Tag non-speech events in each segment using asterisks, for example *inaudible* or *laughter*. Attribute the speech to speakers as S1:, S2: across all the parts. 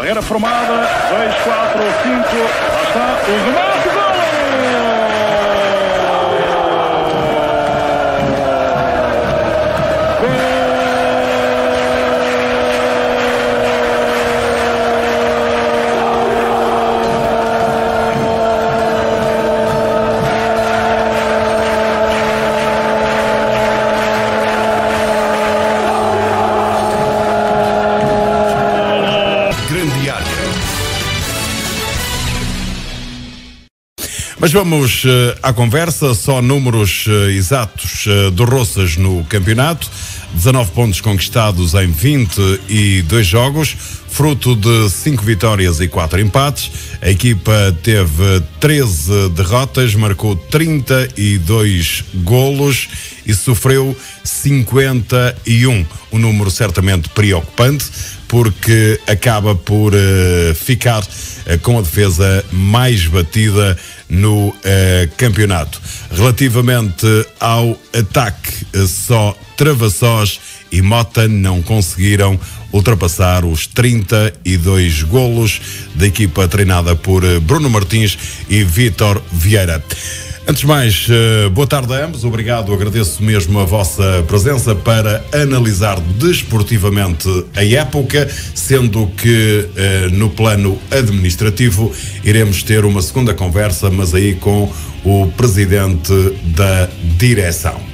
S1: Barreira formada, 2, 4, 5, lá está, o remate,
S2: Mas vamos uh, à conversa, só números uh, exatos uh, do Roças no campeonato. 19 pontos conquistados em 22 jogos, fruto de 5 vitórias e 4 empates. A equipa teve 13 derrotas, marcou 32 golos e sofreu 51. Um número certamente preocupante, porque acaba por ficar com a defesa mais batida no uh, campeonato. Relativamente ao ataque, só Travassós e Mota não conseguiram ultrapassar os 32 golos da equipa treinada por eh, Bruno Martins e Vítor Vieira. Antes de mais, eh, boa tarde a ambos. Obrigado, agradeço mesmo a vossa presença para analisar desportivamente a época, sendo que eh, no plano administrativo iremos ter uma segunda conversa, mas aí com o presidente da direção.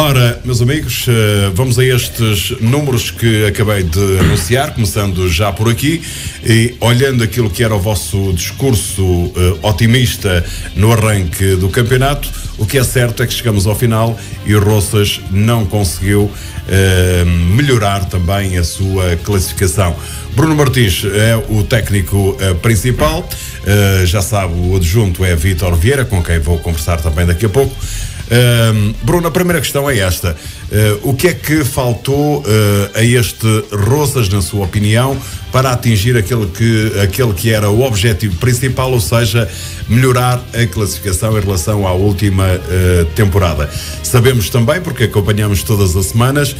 S2: Ora, meus amigos, eh, vamos a estes números que acabei de anunciar, começando já por aqui e olhando aquilo que era o vosso discurso uh, otimista no arranque do campeonato, o que é certo é que chegamos ao final e o Roças não conseguiu uh, melhorar também a sua classificação. Bruno Martins é o técnico principal, já sabe, o adjunto é Vítor Vieira, com quem vou conversar também daqui a pouco. Uh, Bruno, a primeira questão é esta. Uh, o que é que faltou uh, a este Rosas, na sua opinião, para atingir aquele que, aquele que era o objetivo principal, ou seja, melhorar a classificação em relação à última uh, temporada? Sabemos também, porque acompanhamos todas as semanas,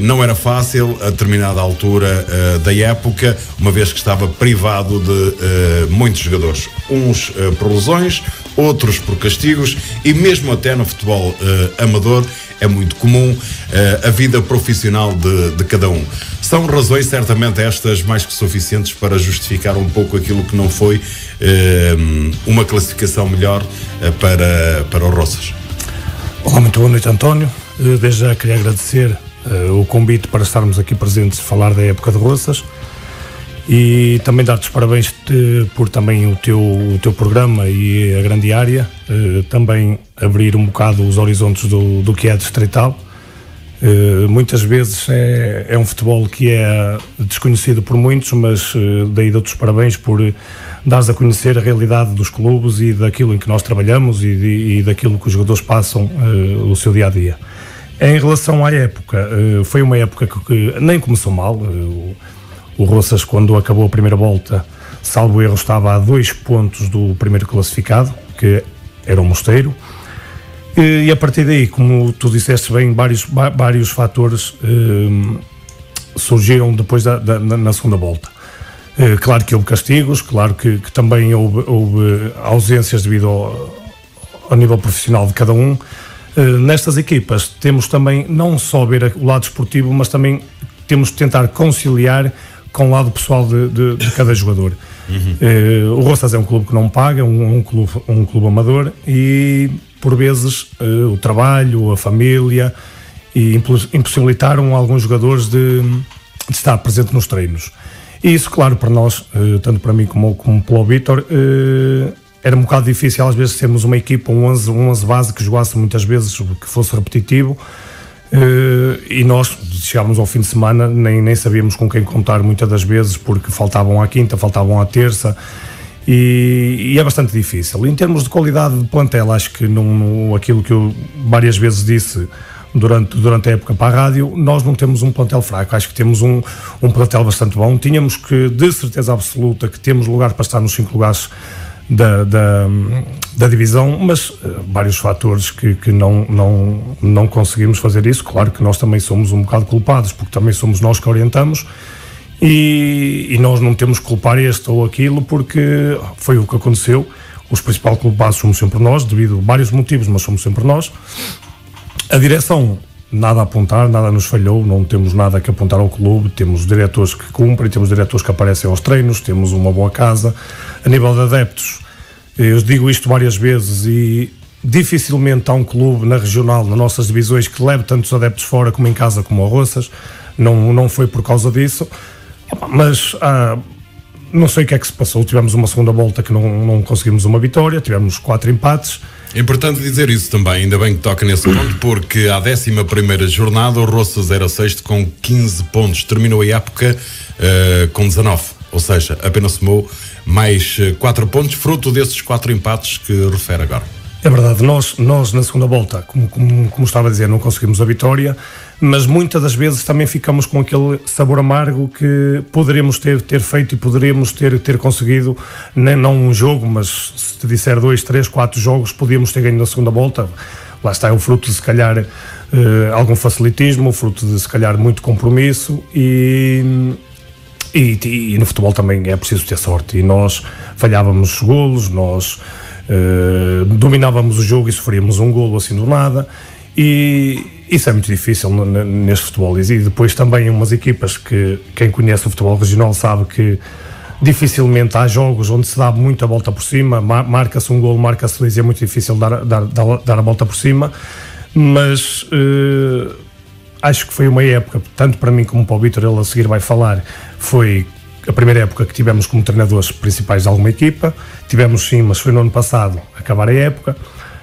S2: não era fácil a determinada altura da época, uma vez que estava privado de muitos jogadores. Uns por lesões, outros por castigos e mesmo até no futebol amador é muito comum uh, a vida profissional de, de, cada um. São razões certamente estas mais que suficientes para justificar um pouco aquilo que não foi uh, uma classificação melhor uh, para, para o Roças.
S3: Olá, muito boa noite, António. Desde já queria agradecer o convite para estarmos aqui presentes falar da época de Roças e também dar-te os parabéns te, por também o teu, o teu programa e a grande área, eh, também abrir um bocado os horizontes do, do que é distrital. Eh, muitas vezes é, é um futebol que é desconhecido por muitos, mas eh, daí dou-te os parabéns por dares a conhecer a realidade dos clubes e daquilo em que nós trabalhamos e, e daquilo que os jogadores passam o seu dia a dia. Em relação à época, foi uma época que nem começou mal. O Roças, quando acabou a primeira volta, salvo erro, estava a dois pontos do primeiro classificado, que era o Mosteiro. E, a partir daí, como tu disseste bem, vários, vários fatores eh, surgiram depois da, da, na segunda volta. Eh, claro que houve castigos, claro que, que também houve, houve, ausências devido ao, ao, nível profissional de cada um. Eh, nestas equipas temos também não só ver o lado esportivo, mas também temos de tentar conciliar com o lado pessoal de, de, de cada jogador. Uhum. Uh, o Rostas é um clube que não paga, um, um, clube, um clube amador e por vezes uh, o trabalho, a família e impossibilitaram alguns jogadores de, de, estar presente nos treinos. E isso, claro, para nós, uh, tanto para mim como, como para o Vitor, era um bocado difícil às vezes termos uma equipa, um 11, um 11 base que jogasse muitas vezes, que fosse repetitivo Uh, e nós chegávamos ao fim de semana, nem, nem sabíamos com quem contar muitas das vezes, porque faltavam à quinta, faltavam à terça, e, e é bastante difícil. Em termos de qualidade de plantel, acho que não, aquilo que eu várias vezes disse durante, durante a época para a rádio, nós não temos um plantel fraco, acho que temos um, um plantel bastante bom. Tínhamos que, de certeza absoluta, que temos lugar para estar nos cinco lugares da, da, da divisão, mas uh, vários fatores que, que não, não, não conseguimos fazer isso. Claro que nós também somos um bocado culpados, porque também somos nós que orientamos E, e, nós não temos que culpar este ou aquilo porque foi o que aconteceu. Os principais culpados somos sempre nós, devido a vários motivos, mas somos sempre nós. A direção, nada a apontar, nada nos falhou, não temos nada que apontar ao clube, temos diretores que cumprem, temos diretores que aparecem aos treinos, temos uma boa casa. A nível de adeptos, eu digo isto várias vezes e dificilmente há um clube na regional, nas nossas divisões, que leve tantos adeptos fora como em casa, como a Roças. Não, não foi por causa disso. Mas ah, não sei o que é que se passou. Tivemos uma segunda volta que não, não conseguimos uma vitória, tivemos quatro empates.
S2: É importante dizer isso também, ainda bem que toca nesse ponto, porque à 11 jornada o Roças era sexto com 15 pontos, terminou a época uh, com 19, ou seja, apenas somou mais 4 pontos, fruto desses quatro empates que refere agora.
S3: É verdade, nós, nós na segunda volta, como, como, como estava a dizer, não conseguimos a vitória, mas muitas das vezes também ficamos com aquele sabor amargo que poderíamos ter, ter feito e poderíamos ter, ter conseguido, nem, não um jogo, mas se te disser dois, três, quatro jogos, podíamos ter ganho na segunda volta. Lá está, é o fruto de se calhar uh, algum facilitismo, o fruto de se calhar muito compromisso e, e, e, no futebol também é preciso ter sorte. E nós falhávamos os golos, nós uh, dominávamos o jogo e sofríamos um golo assim do nada. E isso é muito difícil neste futebol. E depois também umas equipas que quem conhece o futebol regional sabe que dificilmente há jogos onde se dá muita volta por cima, marca-se um gol, marca-se dois é muito difícil dar, dar, dar, a volta por cima. Mas uh, acho que foi uma época, tanto para mim como para o Vitor, ele a seguir vai falar, foi a primeira época que tivemos como treinadores principais de alguma equipa. Tivemos sim, mas foi no ano passado acabar a época.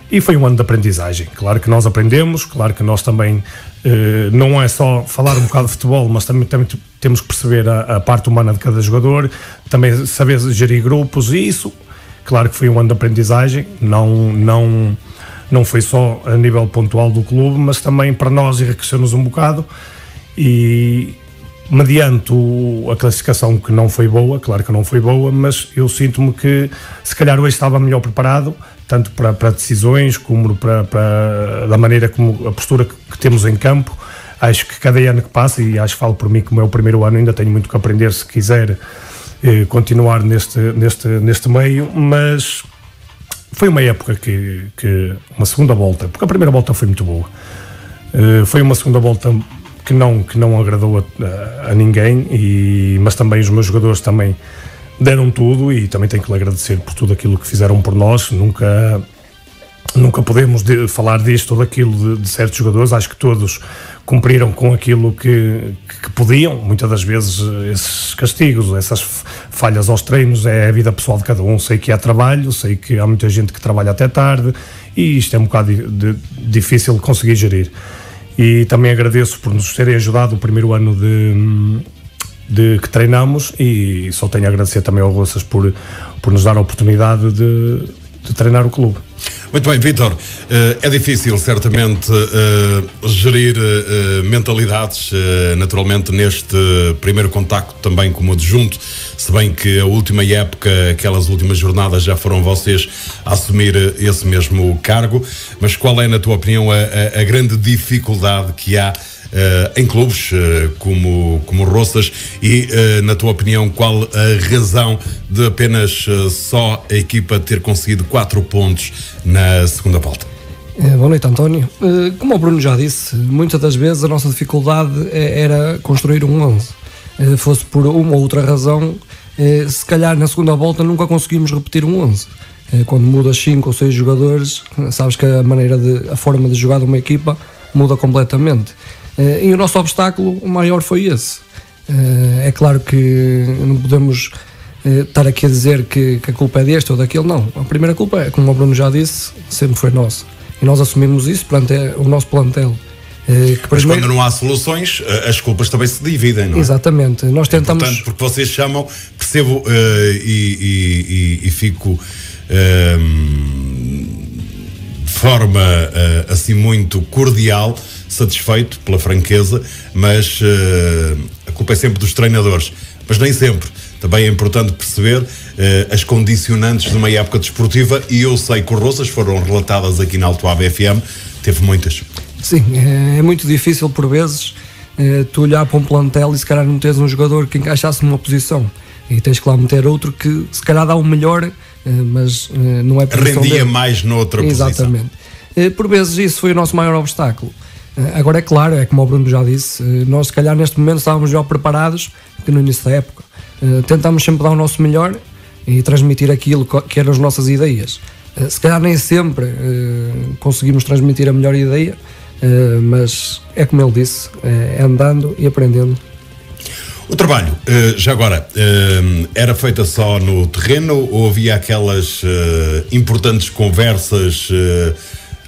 S3: E foi um ano de aprendizagem. Claro que nós aprendemos, claro que nós também eh, não é só falar um bocado de futebol, mas também, também temos que perceber a, a, parte humana de cada jogador, também saber gerir grupos e isso. Claro que foi um ano de aprendizagem, não, não, não foi só a nível pontual do clube, mas também para nós enriqueceu-nos um bocado. E, mediante o, a classificação que não foi boa, claro que não foi boa, mas eu sinto-me que se calhar hoje estava melhor preparado, tanto para, para decisões como para, para, da maneira como a postura que, que, temos em campo. Acho que cada ano que passa, e acho que falo por mim como é o primeiro ano, ainda tenho muito que aprender se quiser eh, continuar neste, neste, neste meio, mas foi uma época que, que, uma segunda volta, porque a primeira volta foi muito boa. Eh, foi uma segunda volta que não, que não agradou a, a, ninguém, e, mas também os meus jogadores também deram tudo e também tenho que lhe agradecer por tudo aquilo que fizeram por nós. Nunca, nunca podemos de, falar disto ou daquilo de, de, certos jogadores, acho que todos cumpriram com aquilo que, que, podiam. Muitas das vezes esses castigos, essas falhas aos treinos é a vida pessoal de cada um. Sei que há trabalho, sei que há muita gente que trabalha até tarde e isto é um bocado de, difícil conseguir gerir e também agradeço por nos terem ajudado o primeiro ano de, de que treinamos e só tenho a agradecer também ao Roças por, por nos dar a oportunidade de, de treinar o clube.
S2: Muito bem, Vitor. Uh, é difícil, certamente, uh, gerir uh, mentalidades, naturalmente, neste primeiro contacto também como adjunto, se bem que a última época, aquelas últimas jornadas, já foram vocês a assumir esse mesmo cargo. Mas qual é, na tua opinião, a, a grande dificuldade que há? Uh, em clubes uh, como, como Roças e, uh, na tua opinião, qual a razão de apenas só a equipa ter conseguido quatro pontos na segunda volta?
S4: boa noite, António. como o Bruno já disse, muitas das vezes a nossa dificuldade era construir um 11. fosse por uma ou outra razão, se calhar na segunda volta nunca conseguimos repetir um 11 quando mudas 5 ou 6 jogadores, sabes que a maneira de, a forma de jogar de uma equipa muda completamente. Uh, e o nosso obstáculo maior foi esse. Uh, é claro que não podemos uh, estar aqui a dizer que, que, a culpa é deste ou daquele, não. A primeira culpa é, como o Bruno já disse, sempre foi nossa. E nós assumimos isso perante o nosso plantel.
S2: Mas quando não há soluções, as culpas também se dividem, não é?
S4: Exatamente. Nós tentamos.
S2: É porque vocês chamam, percebo e, e, e, e, fico. de forma assim muito cordial satisfeito pela franqueza, mas uh, a culpa é sempre dos treinadores. Mas nem sempre. Também é importante perceber uh, as condicionantes de uma época desportiva e eu sei que Roças foram relatadas aqui na Alto ABFM, teve muitas.
S4: Sim, é, é muito difícil por vezes eh, tu olhar para um plantel e se calhar não tens um jogador que encaixasse numa posição e tens que lá meter outro que se calhar dá o melhor, eh, mas não é
S2: Rendia
S4: dele.
S2: mais noutra posição.
S4: Exatamente. Por vezes isso foi o nosso maior obstáculo. Eh, Agora é claro, é como o Bruno já disse, eh, nós se calhar neste momento estávamos melhor preparados que no início da época. Eh, Tentamos sempre dar o nosso melhor e transmitir aquilo que eram as nossas ideias. Se calhar nem sempre conseguimos transmitir a melhor ideia, mas é como ele disse, é andando e aprendendo.
S2: O trabalho, já agora, era feita só no terreno ou havia aquelas importantes conversas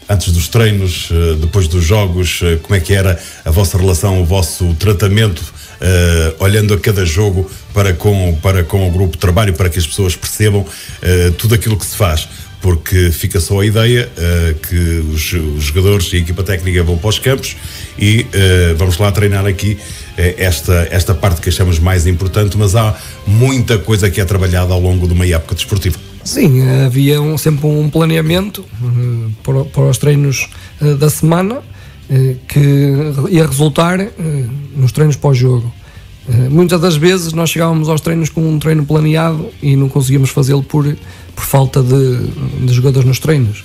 S2: antes dos treinos, eh, depois dos jogos? eh, como é que era a vossa relação, o vosso tratamento, eh, olhando a cada jogo para com, para com o grupo de trabalho, para que as pessoas percebam eh, tudo aquilo que se faz? Porque fica só a ideia eh, que os, os jogadores e a equipa técnica vão para os campos e vamos lá treinar aqui esta, esta parte que achamos mais importante, mas há muita coisa que é trabalhada ao longo de uma época desportiva.
S4: Sim, havia um- sempre um planeamento eh, para, os treinos eh, da semana eh, que ia resultar nos treinos pós-jogo. Muitas das vezes nós chegávamos aos treinos com um treino planeado e não conseguíamos fazê-lo por, por falta de, de jogadores nos treinos.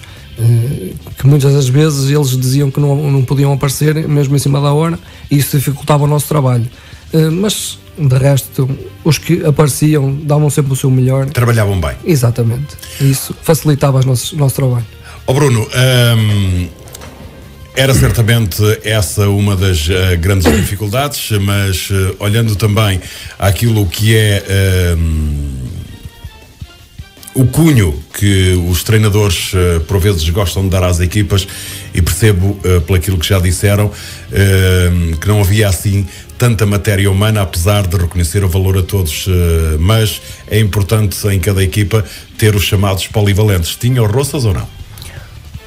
S4: Que muitas das vezes eles diziam que não, não podiam aparecer mesmo em cima da hora e isso dificultava o nosso trabalho. Mas de resto, os que apareciam davam sempre o seu melhor
S2: Trabalhavam bem.
S4: Exatamente. Isso facilitava o nosso trabalho.
S2: Ó Bruno, hum, era certamente essa uma das eh, grandes dificuldades, mas eh, olhando também aquilo que é hum, o cunho que os treinadores eh, por vezes gostam de dar às equipas e percebo eh, pelo aquilo que já disseram eh, que não havia assim tanta matéria humana apesar de reconhecer o valor a todos eh, mas é importante em cada equipa ter os chamados polivalentes tinha o Roças ou não?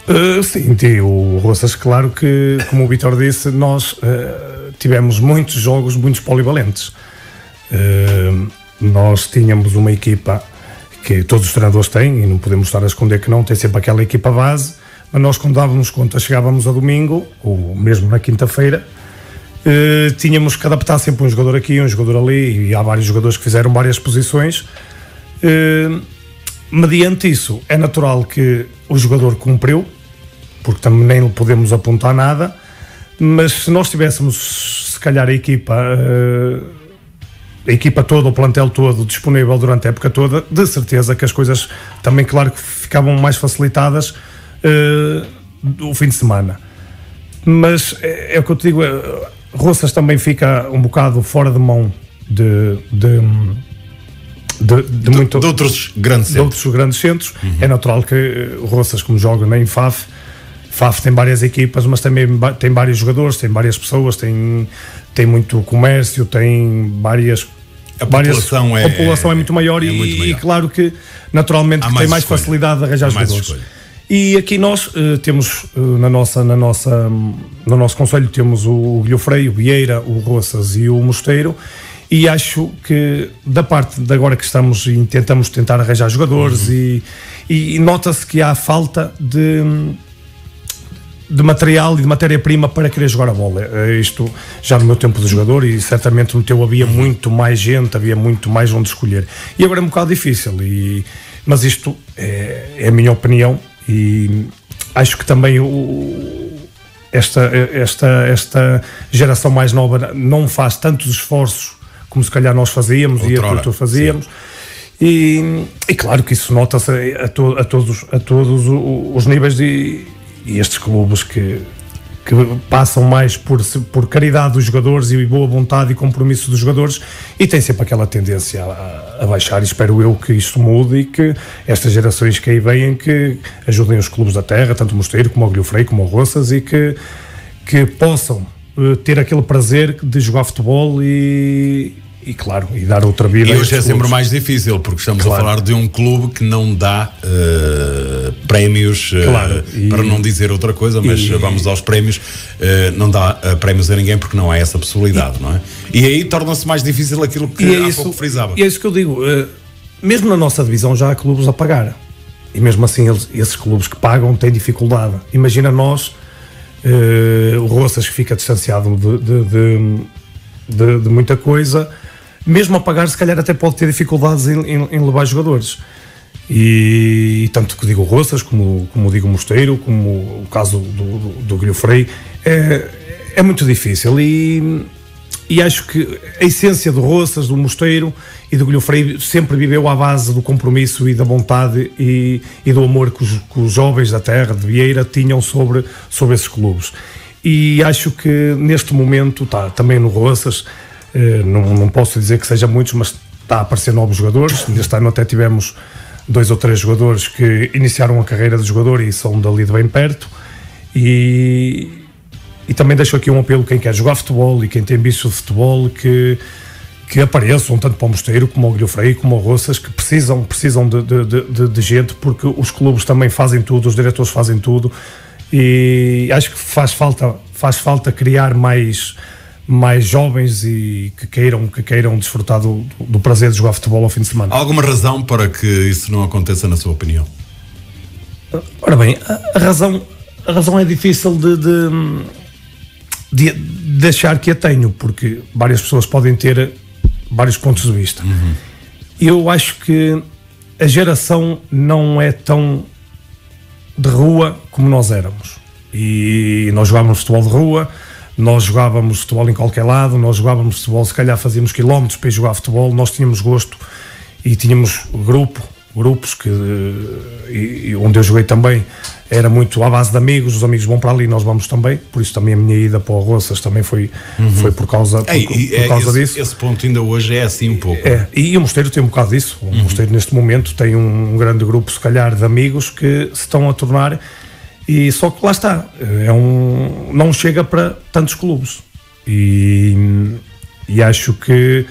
S3: Uh, sim, tem o Roças, claro que, como o Vitor disse, nós uh, tivemos muitos jogos, muitos polivalentes. Uh, nós tínhamos uma equipa que todos os treinadores têm, e não podemos estar a esconder que não, tem sempre aquela equipa base, mas nós, quando dávamos conta, chegávamos a domingo, ou mesmo na quinta-feira, uh, tínhamos que adaptar sempre um jogador aqui, um jogador ali, e há vários jogadores que fizeram várias posições. Uh, mediante isso, é natural que o jogador cumpriu, porque também nem podemos apontar nada, mas se nós tivéssemos, se calhar, a equipa, eh, a equipa toda, o plantel todo disponível durante a época toda, de certeza que as coisas também, claro, que ficavam mais facilitadas eh, o fim de semana. Mas é, é o que eu te digo, eh, Roças também fica um bocado fora de mão de, de, de, de muito
S2: de outros grandes
S3: de
S2: centros.
S3: outros grandes centros. É natural que eh, o Roças, como joga na FAF, FAF tem várias equipas, mas também tem vários jogadores, tem várias pessoas, tem, tem muito comércio, tem várias.
S2: A
S3: várias-
S2: população é-
S3: a população é, muito maior,
S2: é
S3: e,
S2: muito maior.
S3: e claro que naturalmente que tem mais
S2: escolha.
S3: facilidade de arranjar
S2: Há
S3: jogadores. E aqui nós eh, temos eh, na nossa, na nossa, no nosso conselho temos o Guilho Freio, o Vieira, o Roças e o Mosteiro. E acho que da parte de agora que estamos e tentamos tentar arranjar jogadores e, e nota-se que há falta de, de material e de matéria-prima para querer jogar a bola. Eh, Isto já no meu tempo de jogador e certamente no teu havia muito mais gente, havia muito mais onde escolher. E agora é um bocado difícil, e, mas isto é, é a minha opinião e acho que também o, esta, esta, esta geração mais nova não faz tantos esforços como se calhar nós fazíamos e a cultura fazíamos. E, e claro que isso nota-se a, to- a todos, a todos os níveis de, e estes clubes que, que passam mais por, por caridade dos jogadores e boa vontade e compromisso dos jogadores e tem sempre aquela tendência a, a baixar e espero eu que isto mude e que estas gerações que aí vêm que ajudem os clubes da terra, tanto o Mosteiro como o Guilho Freio como o Roças e que, que possam eh, ter aquele prazer de jogar futebol e, e claro, e dar outra vida
S2: E hoje é sempre mais difícil, porque estamos
S3: Claro.
S2: a falar de um clube que não dá eh, prémios, eh,
S3: Claro, e-
S2: para não dizer outra coisa, mas
S3: e-
S2: vamos aos prémios, eh, não dá prémios a ninguém porque não há essa possibilidade, não é? E aí torna-se mais difícil aquilo que
S3: E é
S2: há
S3: isso,
S2: pouco frisava.
S3: e é isso que eu digo. mesmo na nossa divisão já há clubes a pagar. E mesmo assim, eles- esses clubes que pagam têm dificuldade. Imagina nós, uh, o Roças que fica distanciado de, de, de, de muita coisa, mesmo a pagar, se calhar até pode ter dificuldades em, em, em levar jogadores. E, e, tanto que digo Roças, como, como digo Mosteiro, como o caso do, do, do Guilherme Frei, é, é muito difícil. E, e acho que a essência do Roças, do Mosteiro e do Guilherme Frei sempre viveu à base do compromisso e da vontade e, e do amor que os, que os, jovens da terra de Vieira tinham sobre, sobre esses clubes. E acho que neste momento, tá, também no Roças, não, não posso dizer que seja muitos, mas está a aparecer novos jogadores. Neste ano até tivemos dois ou três jogadores que iniciaram a carreira de jogador e são dali de bem perto. E, e também deixo aqui um apelo quem quer jogar futebol e quem tem bicho de futebol que, que apareçam tanto para o Mosteiro como ao Guilho Freire como ao Roças que precisam, precisam de, de, de, de, gente porque os clubes também fazem tudo, os diretores fazem tudo e acho que faz falta, faz falta criar mais mais jovens e que queiram, que queiram desfrutar do, do prazer de jogar futebol ao fim de semana.
S2: Há alguma razão para que isso não aconteça, na sua opinião?
S3: Ora bem, a, a razão, a razão é difícil de, de, de, achar que a tenho, porque várias pessoas podem ter vários pontos de vista. Uhum. Eu acho que a geração não é tão de rua como nós éramos. E nós jogávamos futebol de rua, nós jogávamos futebol em qualquer lado, nós jogávamos futebol, se calhar fazíamos quilómetros para ir jogar futebol, nós tínhamos gosto e tínhamos grupo, grupos que e, e onde eu joguei também era muito à base de amigos, os amigos vão para ali, nós vamos também, por isso também a minha ida para o Roças também foi, uhum. foi por causa, por, por
S2: é,
S3: causa
S2: esse,
S3: disso.
S2: Esse ponto ainda hoje é assim um pouco.
S3: É, e o Mosteiro tem um bocado disso. O uhum. Mosteiro neste momento tem um, um grande grupo, se calhar, de amigos que se estão a tornar e só que lá está, é um, não chega para tantos clubes. E, e acho que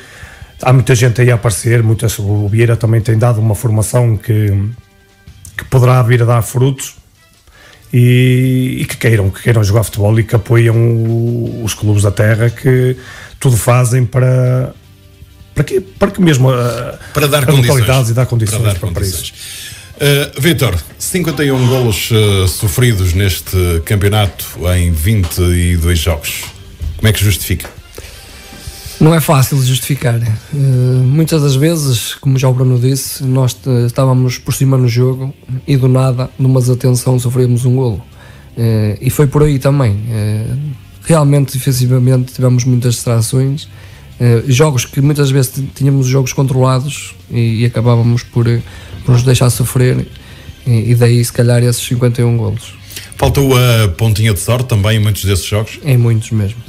S3: há muita gente aí a aparecer, muitas, o Vieira também tem dado uma formação que, que poderá vir a dar frutos e, e, que queiram, que queiram jogar futebol e que apoiam o, os clubes da terra que tudo fazem para para que, para que mesmo a,
S2: para dar
S3: a
S2: condições,
S3: e dar condições
S2: para, dar
S3: para,
S2: condições. para isso. Uh, Vitor, 51 golos uh, sofridos neste campeonato em 22 jogos. Como é que justifica?
S4: Não é fácil justificar. Uh, muitas das vezes, como já o Bruno disse, nós estávamos por cima no jogo e do nada, numa desatenção, sofremos um golo. e foi por aí também. realmente, defensivamente, tivemos muitas distrações. jogos que muitas vezes tínhamos jogos controlados e, e acabávamos por por nos deixar sofrer e, e daí se calhar esses 51 golos.
S2: Faltou a pontinha de sorte também em muitos desses jogos?
S4: Em muitos mesmo.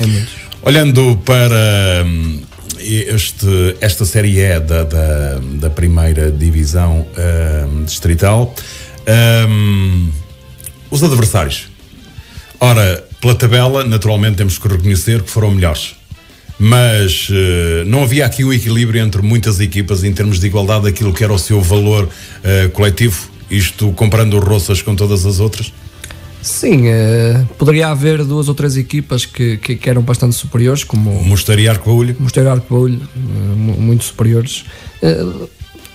S4: Em muitos.
S2: Olhando para hum, este, esta Série E da, da, da primeira divisão hum, distrital, hum, os adversários. Ora, pela tabela, naturalmente temos que reconhecer que foram melhores mas uh, não havia aqui o equilíbrio entre muitas equipas em termos de igualdade daquilo que era o seu valor uh, coletivo, isto comparando os Roças com todas as outras?
S4: Sim, uh, poderia haver duas ou três equipas que, que, que eram bastante superiores, como
S2: o Mosteiro Arco-Baúlho.
S4: Mosteiro e Arco-Baúlho, muito superiores.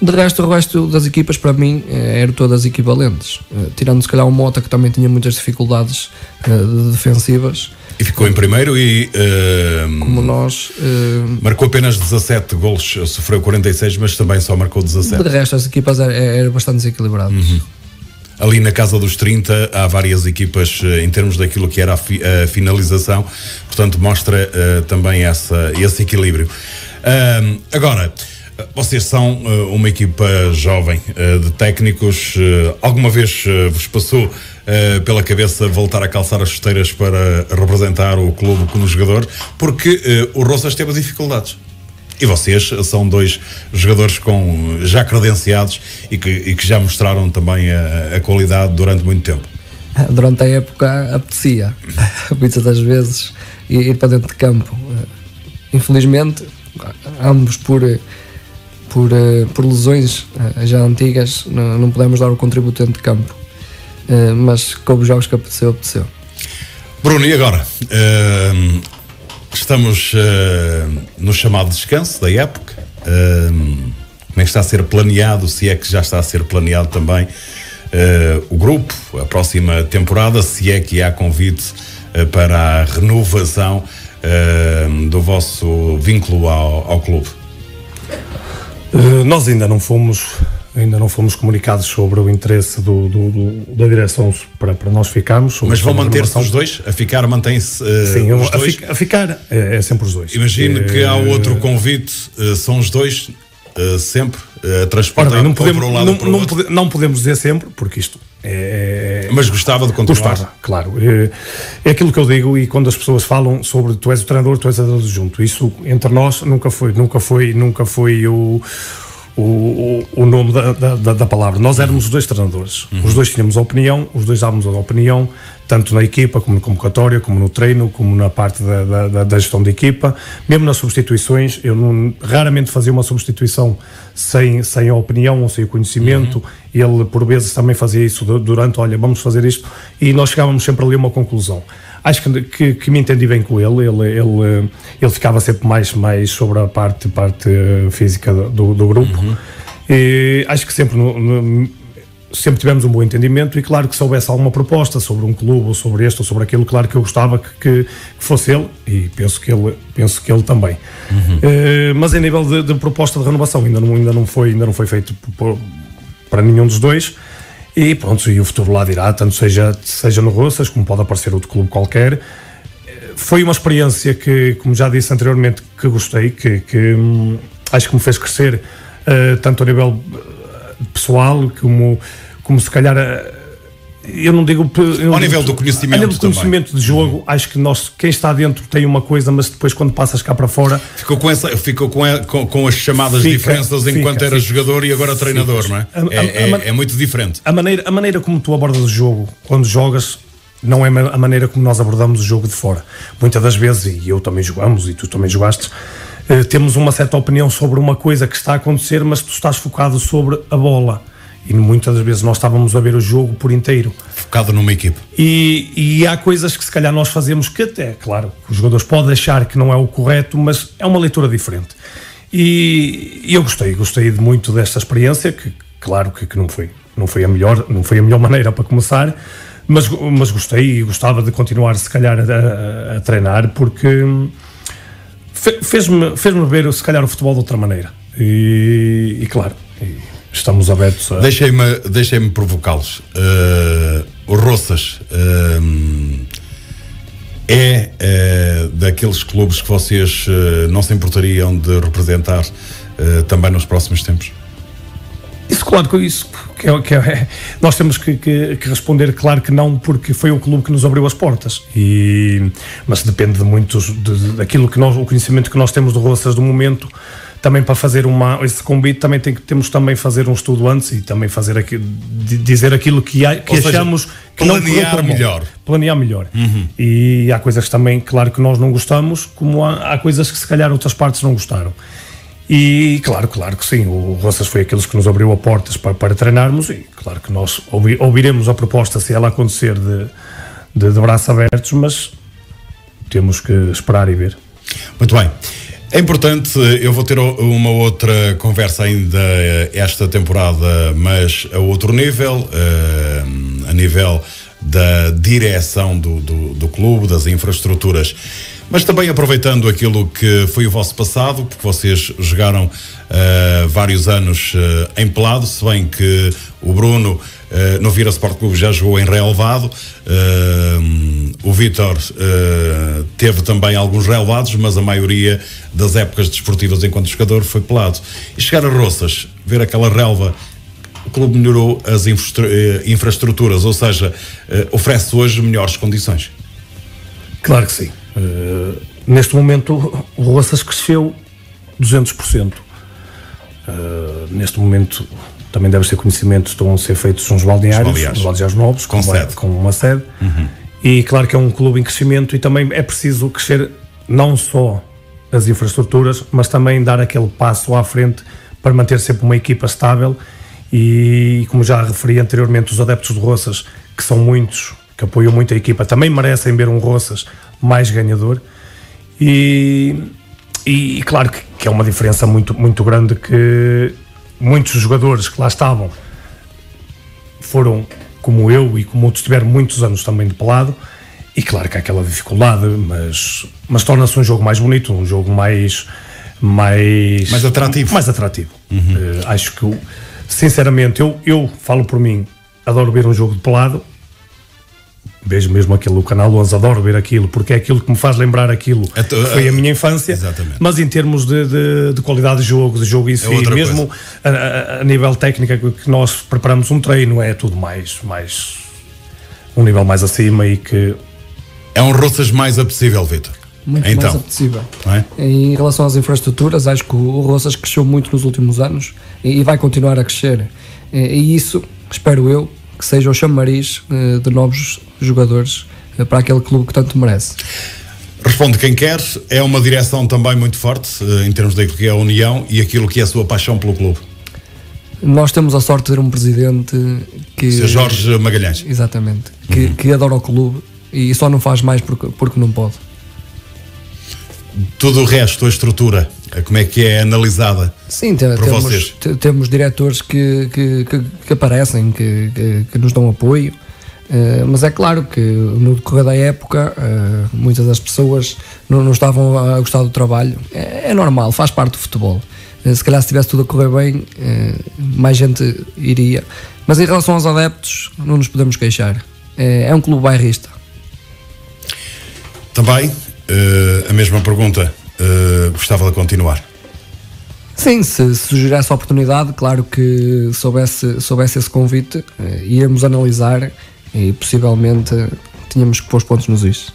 S4: De resto, o resto das equipas, para mim, eram todas equivalentes. tirando, se calhar, o Mota, que também tinha muitas dificuldades defensivas.
S2: E ficou em primeiro e. Uh,
S4: Como nós. Uh,
S2: marcou apenas 17 golos, sofreu 46, mas também só marcou 17.
S4: De resto, as equipas eram, bastante desequilibradas. Uhum.
S2: Ali na casa dos 30 há várias equipas uh, em termos daquilo que era a, fi, a finalização, portanto, mostra uh, também essa, esse equilíbrio. agora. Vocês são uma equipa jovem de técnicos. Alguma vez vos passou pela cabeça voltar a calçar as chuteiras para representar o clube como jogador? Porque o Roças teve dificuldades. E vocês são dois jogadores com, já credenciados e que, e que já mostraram também a, a, qualidade durante muito tempo.
S4: Durante a época apetecia, *laughs* muitas das vezes, ir para dentro de campo. Infelizmente, ambos por por, uh, por lesões uh, já antigas, não, não pudemos dar o contributo dentro de campo. Uh, mas com os jogos que apeteceu, apeteceu.
S2: Bruno, e agora? estamos no chamado descanso da época. como é que está a ser planeado, se é que já está a ser planeado também, o grupo, a próxima temporada, se é que há convite para a renovação do vosso vínculo ao, ao clube?
S3: nós ainda não fomos ainda não fomos comunicados sobre o interesse do, do, do, da direção para, para nós ficarmos.
S2: Mas vão manter-se os dois? A ficar mantém-se uh,
S3: Sim, os a, dois? Fi, a ficar é, é, sempre os dois.
S2: Imagino que há outro convite, uh, são os dois uh, sempre a transportar bem, não podemos, para um lado
S3: não,
S2: para o
S3: não,
S2: outro?
S3: Pode, não podemos dizer sempre, porque isto é...
S2: Mas gostava de continuar?
S3: Gostava, claro. É, é aquilo que eu digo e quando as pessoas falam sobre tu és o treinador, tu és a junto. Isso entre nós nunca foi, nunca foi, nunca foi o o, o, nome da, da, da, palavra. Nós éramos os dois treinadores. Uhum. Os dois tínhamos a opinião, os dois dávamos a opinião, tanto na equipa, como na convocatória, como no treino, como na parte da, da, da gestão de equipa. Mesmo nas substituições, eu não, raramente fazia uma substituição sem, sem a opinião ou sem o conhecimento. Uhum. Ele, por vezes, também fazia isso durante, olha, vamos fazer isto, e nós chegávamos sempre ali a uma conclusão acho que, que, que, me entendi bem com ele. Ele, ele, ele ficava sempre mais, mais sobre a parte, parte física do, do grupo. Uhum. E acho que sempre, no, sempre tivemos um bom entendimento e claro que se houvesse alguma proposta sobre um clube ou sobre este ou sobre aquilo, claro que eu gostava que, que fosse ele e penso que ele, penso que ele também. Uhum. Uh, mas em nível de, de, proposta de renovação ainda não, ainda não, foi, ainda não foi feito por, por, para nenhum dos dois. E pronto, e o futuro lá dirá, tanto seja, seja no Roças, como pode aparecer outro clube qualquer. Foi uma experiência que, como já disse anteriormente, que gostei, que, que hum, acho que me fez crescer, uh, tanto a nível eh, pessoal, como, como se calhar. Uh, eu não digo. Eu
S2: Ao nível do conhecimento. A nível do
S3: conhecimento de jogo, uhum. acho que nós, quem está dentro tem uma coisa, mas depois quando passas cá para fora.
S2: Ficou com, essa, ficou com, a, com, com as chamadas fica, diferenças fica, enquanto era jogador e agora treinador, não é? A, a, é, é, é, muito diferente.
S3: A maneira, a maneira como tu abordas o jogo quando jogas. Não é a maneira como nós abordamos o jogo de fora. Muitas das vezes, e eu também jogamos, e tu também jogaste, eh, temos uma certa opinião sobre uma coisa que está a acontecer, mas tu estás focado sobre a bola e muitas das vezes nós estávamos a ver o jogo por inteiro.
S2: Focado numa equipe.
S3: E, e há coisas que se calhar nós fazemos que até, claro, os jogadores podem achar que não é o correto, mas é uma leitura diferente. E, e eu gostei, gostei de muito desta experiência, que claro que, que, não foi, não foi a melhor, não foi a melhor *laughs* maneira para começar, mas, mas gostei e gostava de continuar se calhar a, a treinar porque fez-me fez ver se calhar o futebol de outra maneira. E, e claro, e, estamos abertos a.
S2: Deixem-me deixem provocá-los. Uh, o Roças uh, é uh, daqueles clubes que vocês não se importariam de representar também nos próximos tempos?
S3: Isso, claro que isso que é, que é, nós temos que, que, que, responder, claro que não, porque foi o clube que nos abriu as portas. E, mas depende de muitos de, daquilo que nós, o conhecimento que nós temos de Roças do momento também para fazer uma, esse convite também tem, temos também fazer um estudo antes e também fazer aqui, dizer aquilo que, há, que achamos seja, que não
S2: planear melhor.
S3: Planear melhor. Uhum. E há coisas também, claro que nós não gostamos, como há, há coisas que se calhar outras partes não gostaram. E claro, claro que sim, o Roças foi aqueles que nos abriu a portas para, para treinarmos e claro que nós ouviremos a proposta se ela acontecer de, de, de braços abertos, mas temos que esperar e ver.
S2: Muito bem. É importante, eu vou ter uma outra conversa ainda esta temporada, mas a outro nível, eh, a nível da direção do, do, do clube, das infraestruturas. Mas também aproveitando aquilo que foi o vosso passado, porque vocês jogaram uh, vários anos uh, em pelado, se bem que o Bruno uh, no Vira Sport Clube já jogou em relevado, o Vitor teve também alguns relevados, mas a maioria das épocas desportivas enquanto jogador foi pelado. E chegar a Roças, ver aquela relva o clube melhorou as infraestruturas, ou seja, oferece hoje melhores condições.
S3: Claro que sim. Uh, neste momento, o Roças cresceu 200%. Uh, eh, neste momento, também deve ser conhecimento, estão a ser feitos uns balneários, balneários. uns balneários novos,
S2: com, com, sede.
S3: com uma sede. Uhum. E claro que é um clube em crescimento e também é preciso crescer não só as infraestruturas, mas também dar aquele passo à frente para manter sempre uma equipa estável e, como já referi anteriormente, os adeptos de Roças, que são muitos, que apoiam muito a equipa, também merecem ver um Roças mais ganhador. E, e, e claro que, que, é uma diferença muito, muito grande que muitos jogadores que lá estavam foram como eu e como outros tiveram muitos anos também de pelado. E claro que há aquela dificuldade, mas, mas torna-se um jogo mais bonito, um jogo mais. Mais,
S2: mais atrativo.
S3: Mais atrativo. Uhum. Uh, acho que, sinceramente, eu, eu falo por mim, adoro ver um jogo de pelado vejo mesmo aquilo, o canal 11, adoro ver aquilo, porque é aquilo que me faz lembrar aquilo que foi a minha infância.
S2: Exatamente.
S3: Mas em termos de, de, de qualidade de jogo, de jogo em é si, é mesmo a, a, a, nível técnico que nós preparamos um treino, é tudo mais, mais um nível mais acima e que.
S2: É um Roças mais apetecível, Vitor.
S4: Muito então, mais apetecível. É? Em relação às infraestruturas, acho que o Roças cresceu muito nos últimos anos e, e vai continuar a crescer. E, e isso, espero eu, que seja o chamariz uh, de novos jogadores uh, para aquele clube que tanto merece.
S2: Responde quem quer, é uma direção também muito forte uh, em termos daquilo que é a União e aquilo que é a sua paixão pelo clube.
S4: Nós temos a sorte de ter um presidente que.
S2: Sr. Jorge Magalhães.
S4: Exatamente. Que, uhum. que adora o clube e só não faz mais porque, porque não pode.
S2: Tudo o resto, a estrutura, como é que é analisada
S4: Sim, por temos, vocês? temos diretores que, que, que, que aparecem, que, que, nos dão apoio, uh, mas é claro que no decorrer da época uh, muitas das pessoas não, não, estavam a gostar do trabalho. É, é normal, faz parte do futebol. Uh, se calhar se tivesse tudo a correr bem, mais gente iria. Mas em relação aos adeptos, não nos podemos queixar. É um clube bairrista.
S2: Também a mesma pergunta uh, gostava de continuar?
S4: Sim, se, surgir essa oportunidade, claro que soubesse, soubesse esse convite, uh, íamos analisar e possivelmente tínhamos que pôr os pontos nos is.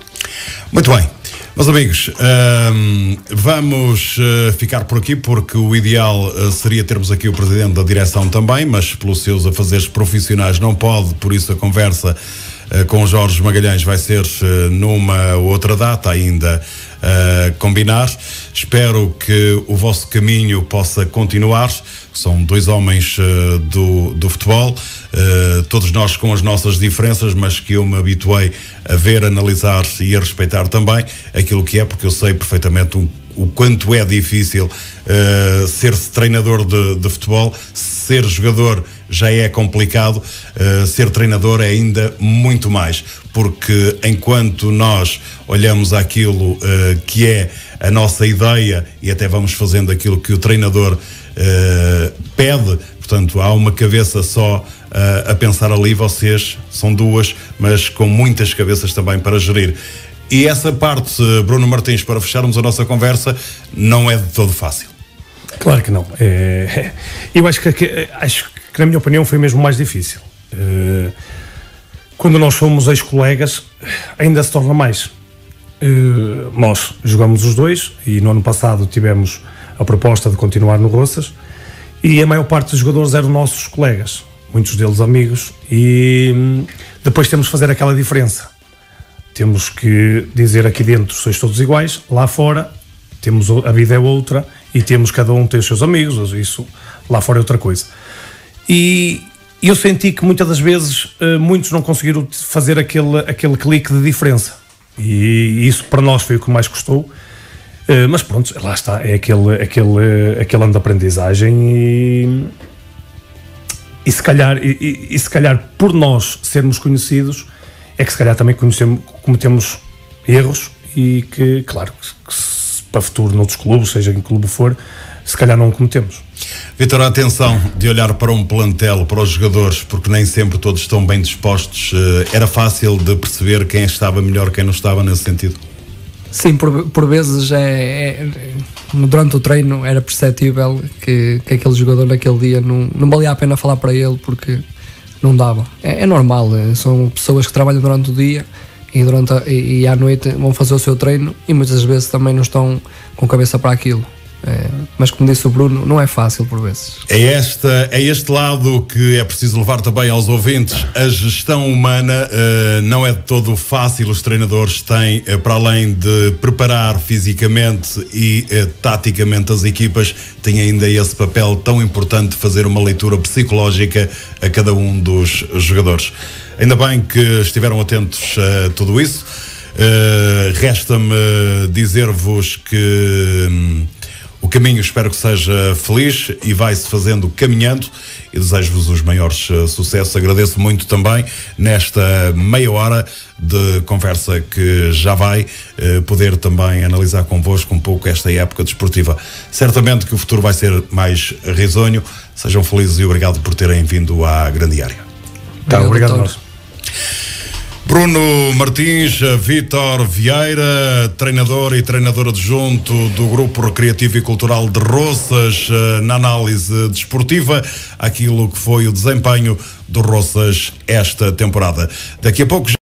S2: Muito bem. Meus amigos, ehm, vamos uh, ficar por aqui porque o ideal uh, seria termos aqui o presidente da direção também, mas pelos seus afazeres profissionais não pode, por isso a conversa com Jorge Magalhães vai ser numa outra data ainda uh, combinar. Espero que o vosso caminho possa continuar. São dois homens uh, do, do futebol, uh, todos nós com as nossas diferenças, mas que eu me habituei a ver, analisar e a respeitar também aquilo que é, porque eu sei perfeitamente o, o quanto é difícil uh, ser-se treinador de, de futebol, ser jogador já é complicado, uh, ser treinador é ainda muito mais, porque enquanto nós olhamos aquilo uh, que é a nossa ideia e até vamos fazendo aquilo que o treinador pede, portanto, há uma cabeça só a pensar ali, vocês são duas, mas com muitas cabeças também para gerir. E essa parte, Bruno Martins, para fecharmos a nossa conversa, não é de todo fácil.
S3: Claro que não. É, *laughs* eu acho que, acho que, na minha opinião, foi mesmo mais difícil. É, quando nós fomos ex-colegas, ainda se torna mais. É, nós jogamos os dois e no ano passado tivemos a proposta de continuar no Roças e a maior parte dos jogadores eram nossos colegas, muitos deles amigos, e hum, depois temos que fazer aquela diferença. Temos que dizer aqui dentro sois todos iguais, lá fora temos a vida é outra e temos cada um tem os seus amigos, isso lá fora é outra coisa. E eu senti que muitas das vezes eh, muitos não conseguiram fazer aquele, aquele clique de diferença. E isso para nós foi o que mais custou. Eh, mas pronto, lá está, é aquele, aquele, aquele ano de aprendizagem e, e, se calhar, e, e, se calhar por nós sermos conhecidos, é que se calhar também conhecemos, cometemos erros e que, claro, que para futuro noutros clubes, seja em que clube for, se calhar não cometemos.
S2: Vitor, a atenção de olhar para um plantel, para os jogadores, porque nem sempre todos estão bem dispostos. Eh, era fácil de perceber quem estava melhor, quem não estava nesse sentido?
S4: Sim, por, por vezes é, é, durante o treino era perceptível que, que aquele jogador naquele dia não, não valia a pena falar para ele porque não dava. É, é normal, é, são pessoas que trabalham durante o dia e, durante a, e, e, à noite vão fazer o seu treino e muitas vezes também não estão com cabeça para aquilo. É, mas como disse o Bruno, não é fácil por vezes.
S2: É, esta, é este lado que é preciso levar também aos ouvintes. A gestão humana uh, não é de todo fácil. Os treinadores têm, uh, para além de preparar fisicamente e uh, taticamente as equipas, têm ainda esse papel tão importante de fazer uma leitura psicológica a cada um dos jogadores. Ainda bem que estiveram atentos a tudo isso. Resta-me dizer-vos que. Um, O caminho espero que seja feliz e vai-se fazendo caminhando e desejo-vos os maiores uh, sucessos. Agradeço muito também nesta meia hora de conversa que já vai uh, poder também analisar convosco um pouco esta época desportiva. Certamente que o futuro vai ser mais risonho. Sejam felizes e obrigado por terem vindo à grande área.
S3: Tá, obrigado,
S4: doutor.
S3: nós.
S2: Bruno Martins, Vítor Vieira, treinador e treinador adjunto do Grupo Recreativo e Cultural de Roças, eh, na análise desportiva, aquilo que foi o desempenho do Roças esta temporada. Daqui a pouco.